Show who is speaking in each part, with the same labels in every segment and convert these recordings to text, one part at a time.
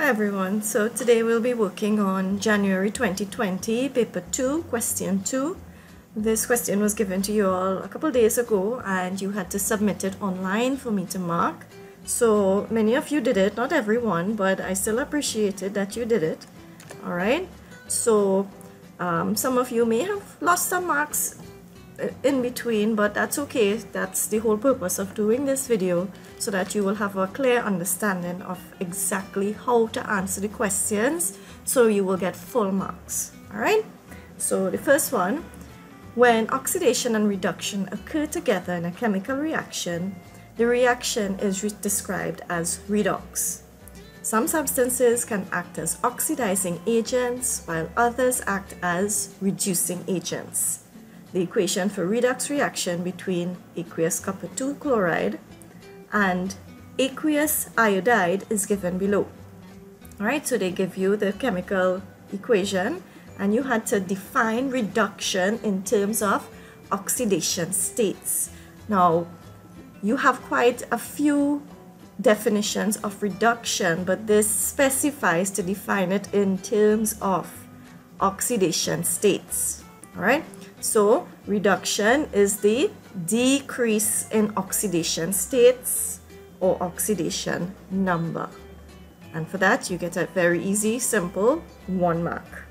Speaker 1: Hi everyone, so today we'll be working on January 2020, paper 2, question 2. This question was given to you all a couple days ago and you had to submit it online for me to mark. So many of you did it, not everyone, but I still appreciated that you did it. Alright, so um, some of you may have lost some marks in between but that's okay. That's the whole purpose of doing this video so that you will have a clear understanding of exactly how to answer the questions so you will get full marks. All right? So the first one when oxidation and reduction occur together in a chemical reaction the reaction is re described as redox. Some substances can act as oxidizing agents while others act as reducing agents the equation for redox reaction between aqueous copper 2 chloride and aqueous iodide is given below. Alright, so they give you the chemical equation and you had to define reduction in terms of oxidation states. Now, you have quite a few definitions of reduction, but this specifies to define it in terms of oxidation states. Alright, so reduction is the decrease in oxidation states or oxidation number. And for that, you get a very easy, simple one mark.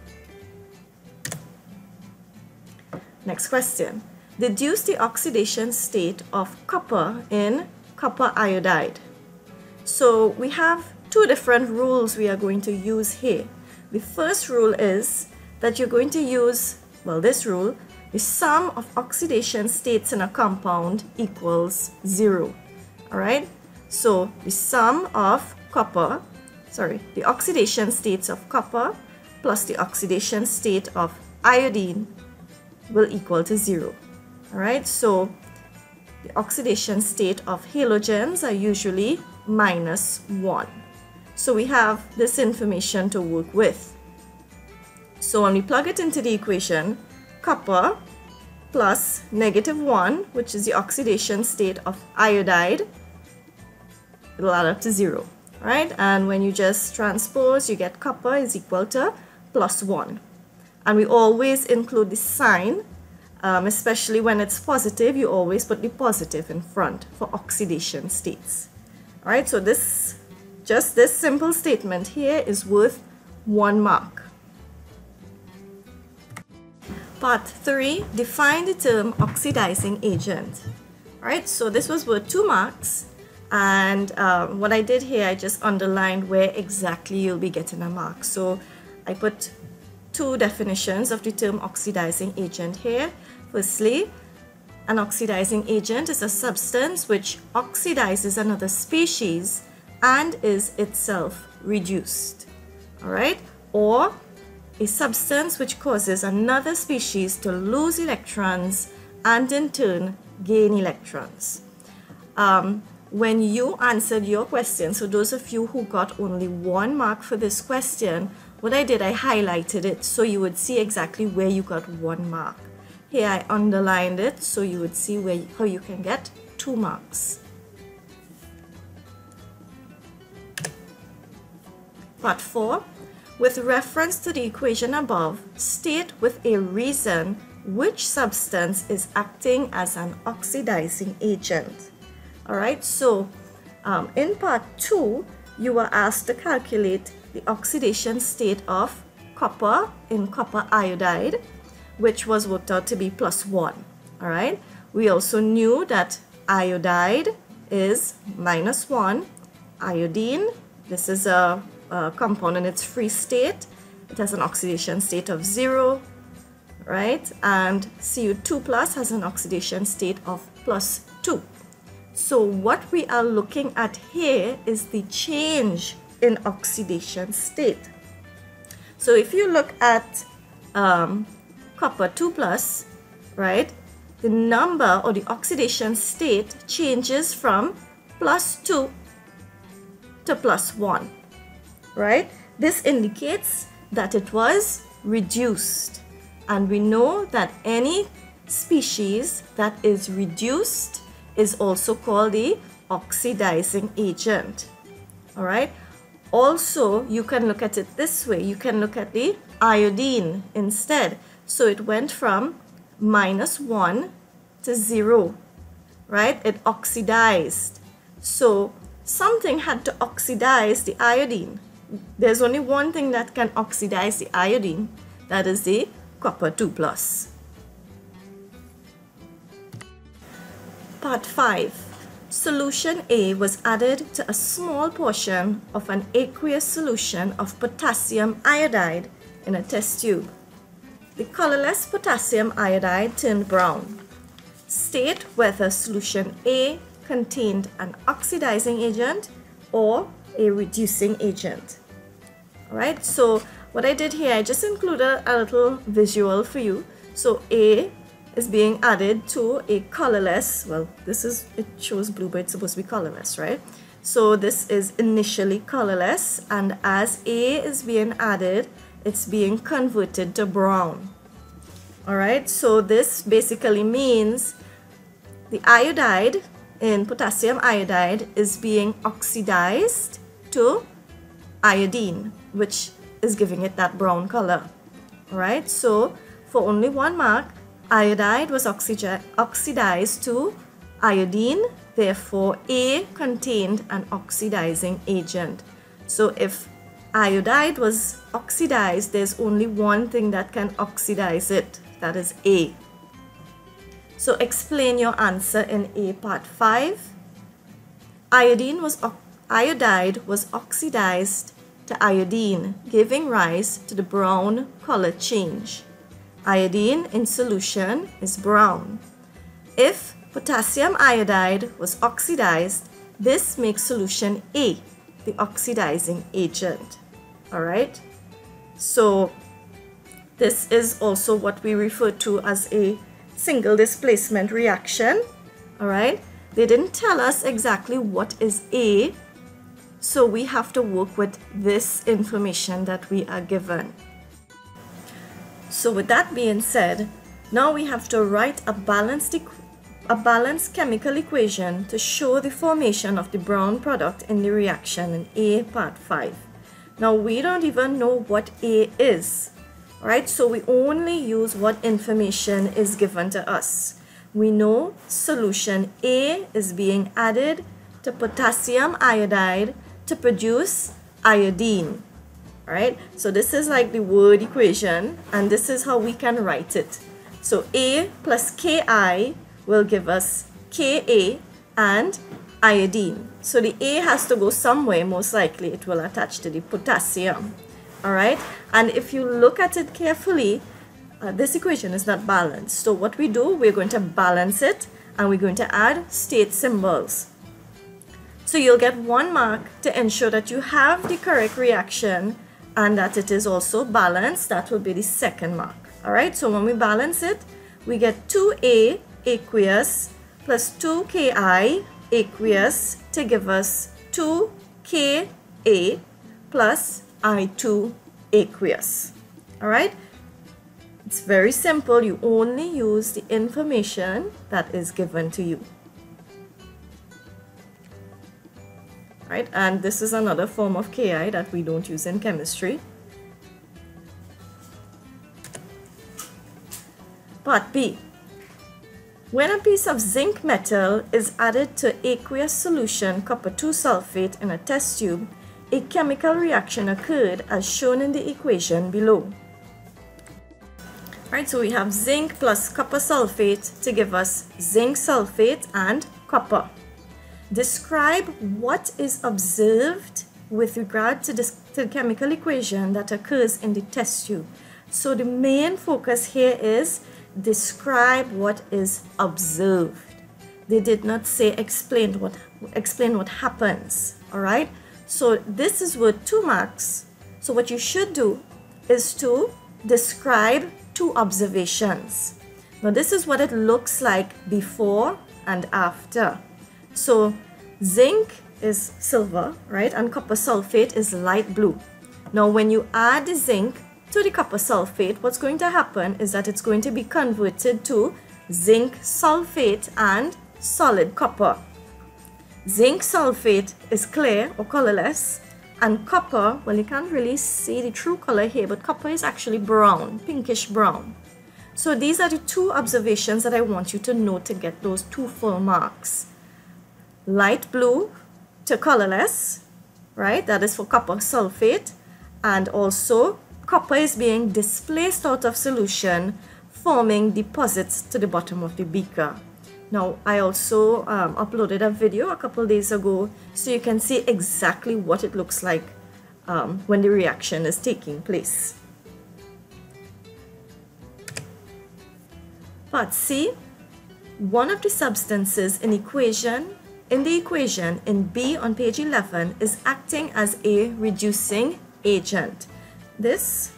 Speaker 1: Next question. Deduce the oxidation state of copper in copper iodide. So we have two different rules we are going to use here. The first rule is that you're going to use, well, this rule the sum of oxidation states in a compound equals zero. All right. So the sum of copper, sorry, the oxidation states of copper plus the oxidation state of iodine will equal to zero. All right. So the oxidation state of halogens are usually minus one. So we have this information to work with. So when we plug it into the equation, copper plus negative 1, which is the oxidation state of iodide, it'll add up to 0. Right? And when you just transpose, you get copper is equal to plus 1. And we always include the sign, um, especially when it's positive, you always put the positive in front for oxidation states. Alright, so this, just this simple statement here is worth one mark. Part 3, define the term oxidizing agent. Alright, so this was worth 2 marks and um, what I did here, I just underlined where exactly you'll be getting a mark. So I put two definitions of the term oxidizing agent here. Firstly, an oxidizing agent is a substance which oxidizes another species and is itself reduced. Alright, or a substance which causes another species to lose electrons and in turn gain electrons. Um, when you answered your question, so those of you who got only one mark for this question, what I did, I highlighted it so you would see exactly where you got one mark. Here I underlined it so you would see where how you can get two marks. Part 4 with reference to the equation above, state with a reason which substance is acting as an oxidizing agent. Alright, so um, in part 2, you were asked to calculate the oxidation state of copper in copper iodide, which was worked out to be plus 1. Alright, we also knew that iodide is minus 1, iodine, this is a uh, compound in its free state. It has an oxidation state of 0, right? And Cu2 plus has an oxidation state of plus 2. So what we are looking at here is the change in oxidation state. So if you look at um, copper 2 plus, right, the number or the oxidation state changes from plus 2 to plus 1 right? This indicates that it was reduced. And we know that any species that is reduced is also called the oxidizing agent. All right. Also, you can look at it this way. You can look at the iodine instead. So it went from minus 1 to 0, right? It oxidized. So something had to oxidize the iodine. There's only one thing that can oxidize the iodine. That is the copper 2 plus. Part 5. Solution A was added to a small portion of an aqueous solution of potassium iodide in a test tube. The colorless potassium iodide turned brown. State whether solution A contained an oxidizing agent or a reducing agent. Alright, so what I did here, I just included a little visual for you. So A is being added to a colorless, well, this is, it shows blue, but it's supposed to be colorless, right? So this is initially colorless, and as A is being added, it's being converted to brown. Alright, so this basically means the iodide in potassium iodide is being oxidized to iodine, which is giving it that brown color. Alright, so for only one mark, Iodide was oxidized to iodine, therefore A contained an oxidizing agent. So if iodide was oxidized, there's only one thing that can oxidize it, that is A. So explain your answer in A part 5. Iodine was iodide was oxidized to iodine, giving rise to the brown color change. Iodine in solution is brown. If potassium iodide was oxidized, this makes solution A the oxidizing agent. Alright? So this is also what we refer to as a single displacement reaction. Alright? They didn't tell us exactly what is A, so we have to work with this information that we are given. So with that being said, now we have to write a balanced, a balanced chemical equation to show the formation of the brown product in the reaction in A part 5. Now we don't even know what A is, right? So we only use what information is given to us. We know solution A is being added to potassium iodide to produce iodine right? So this is like the word equation and this is how we can write it. So A plus Ki will give us Ka and iodine. So the A has to go somewhere, most likely it will attach to the potassium, all right? And if you look at it carefully, uh, this equation is not balanced. So what we do, we're going to balance it and we're going to add state symbols. So you'll get one mark to ensure that you have the correct reaction and that it is also balanced. That will be the second mark. All right, so when we balance it, we get 2a aqueous plus 2ki aqueous to give us 2ka plus I2 aqueous. All right, it's very simple. You only use the information that is given to you. Right? And this is another form of Ki that we don't use in chemistry. Part B. When a piece of zinc metal is added to aqueous solution copper 2 sulfate in a test tube, a chemical reaction occurred as shown in the equation below. Alright, so we have zinc plus copper sulfate to give us zinc sulfate and copper. Describe what is observed with regard to, this, to the chemical equation that occurs in the test tube. So the main focus here is describe what is observed. They did not say explain what explain what happens. All right. So this is worth two marks. So what you should do is to describe two observations. Now this is what it looks like before and after. So zinc is silver, right? And copper sulfate is light blue. Now when you add the zinc to the copper sulfate, what's going to happen is that it's going to be converted to zinc sulfate and solid copper. Zinc sulfate is clear or colorless And copper, well, you can't really see the true color here, but copper is actually brown, pinkish brown. So these are the two observations that I want you to know to get those two full marks. Light blue to colorless, right? That is for copper sulfate. And also copper is being displaced out of solution, forming deposits to the bottom of the beaker. Now, I also um, uploaded a video a couple days ago so you can see exactly what it looks like um, when the reaction is taking place. Part C, one of the substances in equation in the equation in B on page 11 is acting as a reducing agent. This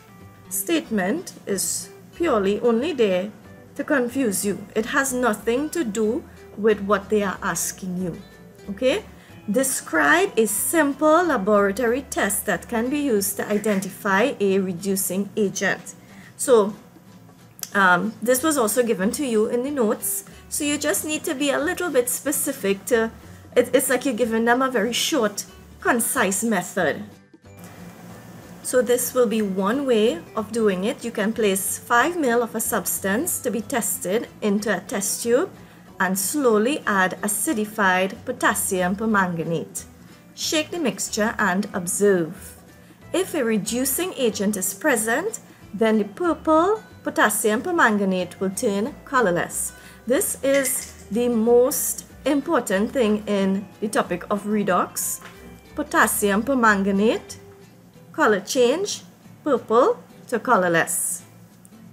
Speaker 1: statement is purely only there to confuse you. It has nothing to do with what they are asking you. Okay? Describe a simple laboratory test that can be used to identify a reducing agent. So, um, this was also given to you in the notes. So you just need to be a little bit specific to, it, it's like you're giving them a very short, concise method. So this will be one way of doing it. You can place 5 ml of a substance to be tested into a test tube and slowly add acidified potassium permanganate. Shake the mixture and observe. If a reducing agent is present, then the purple potassium permanganate will turn colorless. This is the most important thing in the topic of redox. Potassium permanganate color change purple to colorless.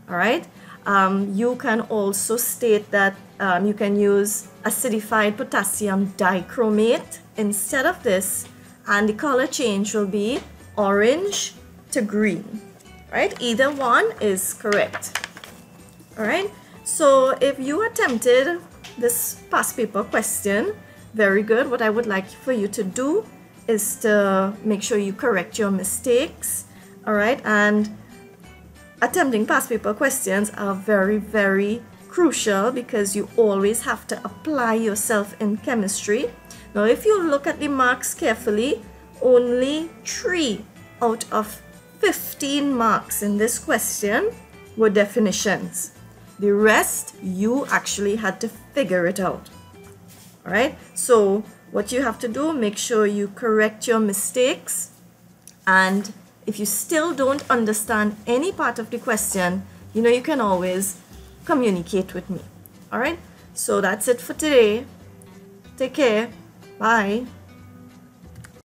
Speaker 1: All right. Um, you can also state that um, you can use acidified potassium dichromate instead of this and the color change will be orange to green right either one is correct all right so if you attempted this past paper question very good. What I would like for you to do is to make sure you correct your mistakes all right? And attempting past paper questions are very very crucial because you always have to apply yourself in chemistry. Now if you look at the marks carefully only three out of 15 marks in this question were definitions the rest you actually had to figure it out all right so what you have to do, make sure you correct your mistakes. And if you still don't understand any part of the question, you know, you can always communicate with me. All right. So that's it for today. Take care. Bye.